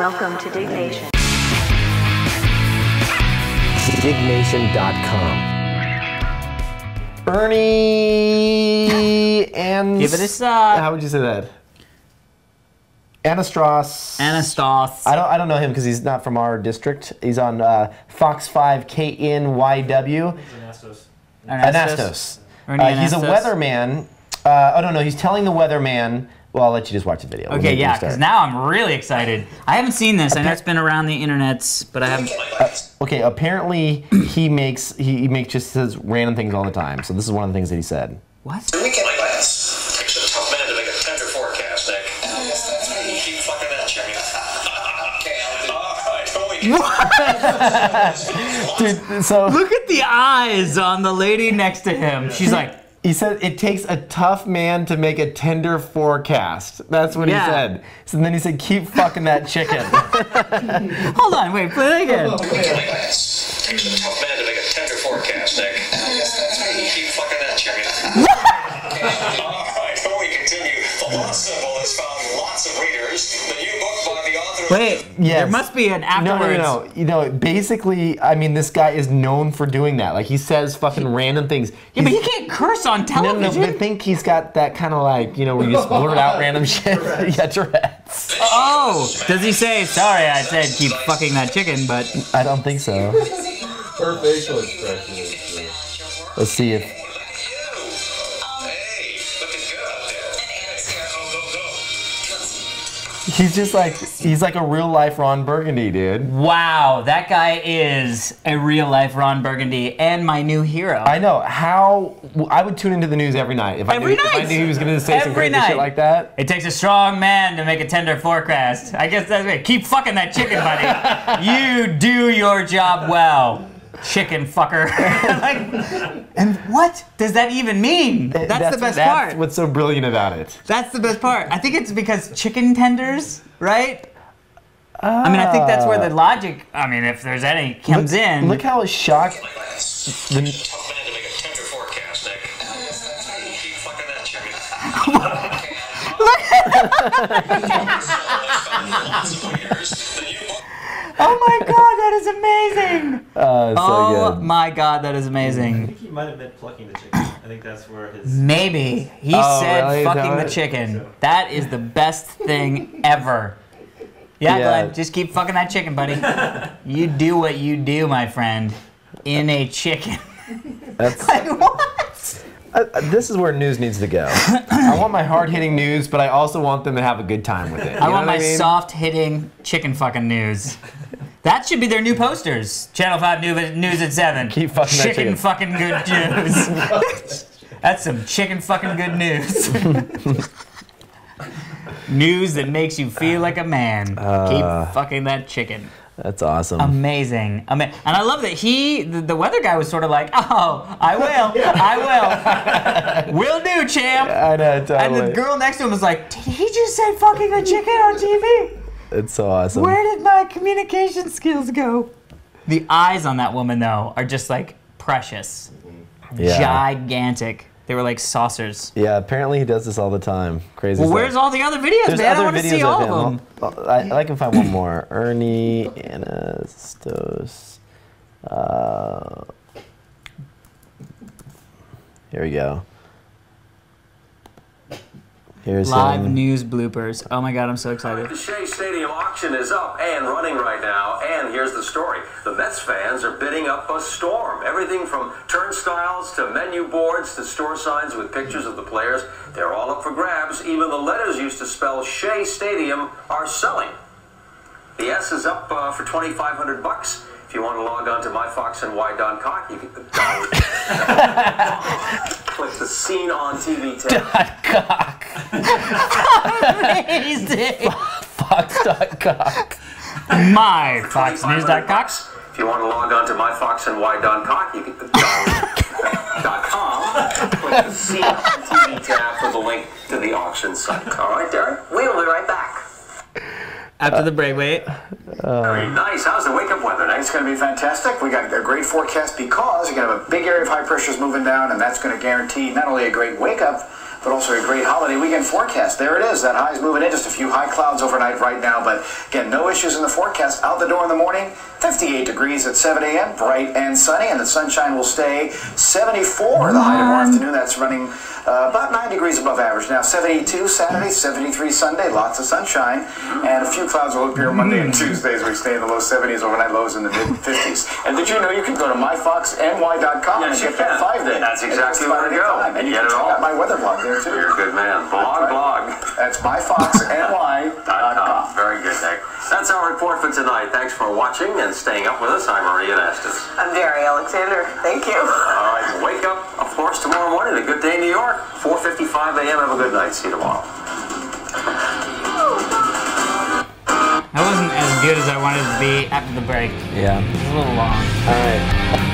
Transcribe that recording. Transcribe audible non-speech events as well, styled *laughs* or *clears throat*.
Welcome to Dig Nation. diggnation.com. Bernie and Give it a shot. How would you say that? Anastas. Anastas. I don't. I don't know him because he's not from our district. He's on uh, Fox Five KNYW. Anastos. Ernie Uh, he's a weatherman. Uh, oh no, no, he's telling the weatherman. Well, I'll let you just watch the video. Okay, yeah, because now I'm really excited. I haven't seen this. I know it's been around the internets, but I haven't. Uh, okay, apparently he makes he, he makes just says random things all the time. So this is one of the things that he said. What? The weekend plans. Takes a tough man to make a tender forecast, Nick. Oh, yes, that's right. Keep fucking that chicken. *laughs* okay, I'll do *laughs* Dude, so Look at the eyes on the lady next to him. She's like, he said it takes a tough man to make a tender forecast. That's what Yeah. he said. So then he said, keep fucking that chicken. *laughs* hold on, wait, play that again. Weekend plans. Takes a tough man to make a tender forecast, Nick. Wait, Yes. there must be an no, afterwards. no, no, no. You know, basically, I mean, this guy is known for doing that. Like he says fucking random things. Yeah, but he can't curse on No, no, no, but I think he's got that kind of like, you know, where you just blurt out random *laughs* shit. *laughs* yeah, Tourette's. Oh, does he say, sorry, I said keep fucking that chicken, but I don't think so. Her facial expression is true. Let's see if. He's just like, he's like a real life Ron Burgundy, dude. wow, that guy is a real life Ron Burgundy and my new hero. I know how I would tune into the news every night if I Every knew, if I knew he was going to say some crazy night. shit like that. It takes a strong man to make a tender forecast. I guess that's it. Keep fucking that chicken, buddy. *laughs* you do your job well, chicken fucker. *laughs* like, and what does that even mean? That's, the best that's part. What's so brilliant about it? That's the best part. I think it's because chicken tenders, right? I mean, I think that's where the ah. logic. I mean, if there's any, comes in. Look how shocked. Plans. The, Tough *laughs* *laughs* man to make a tender forecast, Nick. Oh, yes, that's right. You keep fucking that chicken. Lots of readers. The new book my god, that is amazing! uh, so oh good. my god, that is amazing. I think he might have meant plucking the chicken. I think that's where his. Maybe he Oh, said really? Fucking the what- chicken. That is the best thing ever. Yeah, Yeah. Glenn, just keep fucking that chicken, buddy. you do what you do, my friend, in a chicken. That's, *laughs* like what? Uh, uh, this is where news needs to go. I want my hard hitting news, but I also want them to have a good time with it. You I want what my mean? soft hitting chicken fucking news. That should be their new posters. Channel 5 New- News at 7. Keep fucking that chicken chicken. fucking good *laughs* news. That's some chicken fucking good news. *laughs* news that makes you feel like a man. Uh. Keep fucking that chicken. That's awesome. Amazing. Ama- and I love that he, the, the weather guy, was sort of like, oh, I will. I will. *laughs* will do, champ. I know, totally. And the girl next to him was like, did he just say fucking a chicken on TV? it's so awesome. Where did my communication skills go? The eyes on that woman, though, are just like precious, yeah. gigantic. They were like saucers. yeah, apparently he does this all the time. Crazy Well, stuff. where's all the other videos, There's man? I other want to see all of them. I'll- I, I can find one more. *clears throat* Ernie Anastos. Uh, here we go. Here's Live him. news bloopers. Oh my god, I'm so excited. The Shea Stadium auction is up and running right now, and here's the story. The Mets fans are bidding up a storm. Everything from turnstiles to menu boards to store signs with pictures of the players. They're all up for grabs. Even the letters used to spell Shea Stadium are selling. The S is up uh, for 2,500 bucks. If you want to log on to myfoxny.com, you can *laughs* click the scene on TV tab. Amazing. Fox.com. My FoxNews.com. If you want to log on to myfoxny.com, you can dot *laughs* com, click the scene on TV tab for the link to the auction site. All right, Derek? We'll be right back. After the break, wait. Very nice. How's the wake-up weather, Nick? It's going to be fantastic. We got a great forecast because you're going to have a big area of high pressures moving down, and that's going to guarantee not only a great wake up, but also a great holiday weekend forecast. There it is. That high is moving in. Just a few high clouds overnight right now, but again, no issues in the forecast. Out the door in the morning, 58 degrees at 7 a.m., bright and sunny, and the sunshine will stay 74 the high tomorrow afternoon. That's running uh, about 9 degrees above average. Now 72 Saturday, 73 Sunday, lots of sunshine, and a few clouds will appear Monday and Tuesday as we stay in the low 70s, overnight lows in the mid 50s. And did you know you can go to myfoxny.com Yes, and get that five day? That's exactly where to go. anytime. And you Get can it check all. out my weather blog there too. You're a good man. Blog, right. blog. That's myfoxny.com. Com. Very good, Nick. That's our report for tonight. Thanks for watching and staying up with us. I'm Maria Estes. I'm Jerry Alexander. Thank you. All right, wake up, of course, tomorrow morning. A good day in New York. 4.55 a.m. Have a good night. See you tomorrow. That wasn't as good as I wanted it to be after the break. Yeah. It was a little long. All right.